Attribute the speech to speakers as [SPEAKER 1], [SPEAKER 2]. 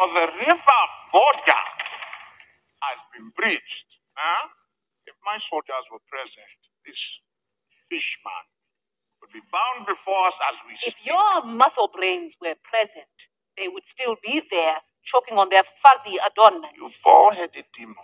[SPEAKER 1] Or the river border has been breached. Huh? If my soldiers were present, this fishman would be bound before us as we
[SPEAKER 2] If your muscle brains were present, they would still be there, choking on their fuzzy adornments.
[SPEAKER 1] You bald-headed demon.